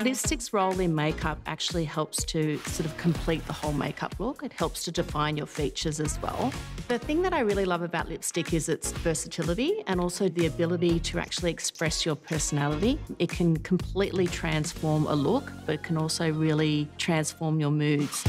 Lipstick's role in makeup actually helps to sort of complete the whole makeup look. It helps to define your features as well. The thing that I really love about lipstick is its versatility and also the ability to actually express your personality. It can completely transform a look, but it can also really transform your moods.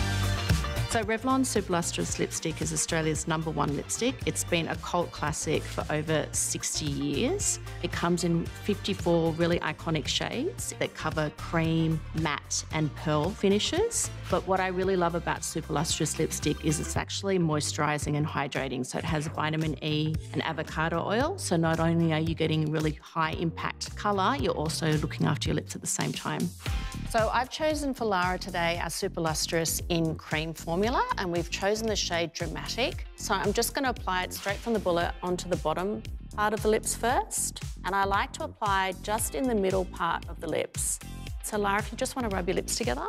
So Revlon Super Lustrous lipstick is Australia's number one lipstick. It's been a cult classic for over 60 years. It comes in 54 really iconic shades that cover cream, matte and pearl finishes. But what I really love about Super Lustrous lipstick is it's actually moisturising and hydrating. So it has vitamin E and avocado oil. So not only are you getting really high impact colour, you're also looking after your lips at the same time. So I've chosen for Lara today our Super Lustrous in cream formula and we've chosen the shade Dramatic. So I'm just going to apply it straight from the bullet onto the bottom part of the lips first. And I like to apply just in the middle part of the lips. So Lara, if you just want to rub your lips together.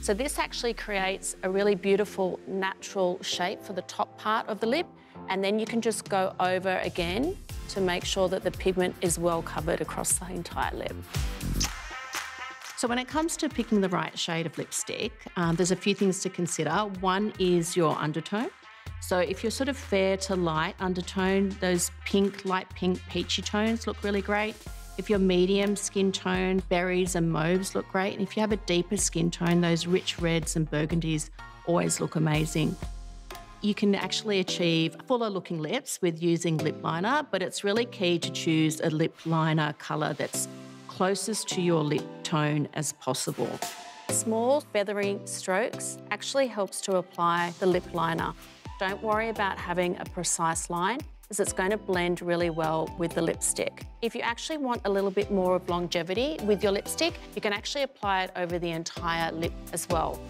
So this actually creates a really beautiful natural shape for the top part of the lip and then you can just go over again to make sure that the pigment is well covered across the entire lip. So when it comes to picking the right shade of lipstick, um, there's a few things to consider. One is your undertone. So if you're sort of fair to light undertone, those pink, light pink, peachy tones look really great. If you're medium skin tone, berries and mauves look great. And if you have a deeper skin tone, those rich reds and burgundies always look amazing. You can actually achieve fuller looking lips with using lip liner, but it's really key to choose a lip liner colour that's closest to your lip tone as possible. Small feathering strokes actually helps to apply the lip liner. Don't worry about having a precise line as it's going to blend really well with the lipstick. If you actually want a little bit more of longevity with your lipstick, you can actually apply it over the entire lip as well.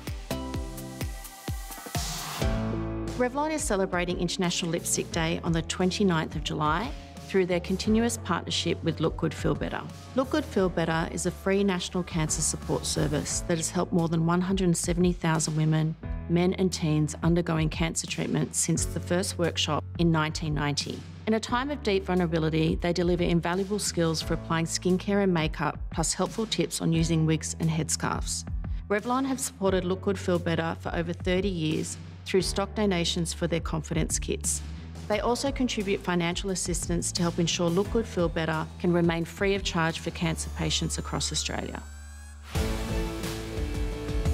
Revlon is celebrating International Lipstick Day on the 29th of July through their continuous partnership with Look Good Feel Better. Look Good Feel Better is a free national cancer support service that has helped more than 170,000 women, men, and teens undergoing cancer treatment since the first workshop in 1990. In a time of deep vulnerability, they deliver invaluable skills for applying skincare and makeup, plus helpful tips on using wigs and headscarves. Revlon have supported Look Good Feel Better for over 30 years through stock donations for their confidence kits. They also contribute financial assistance to help ensure Look Good Feel Better can remain free of charge for cancer patients across Australia.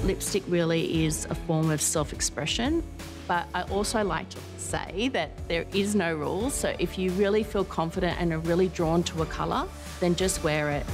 Lipstick really is a form of self expression, but I also like to say that there is no rules. So if you really feel confident and are really drawn to a colour, then just wear it.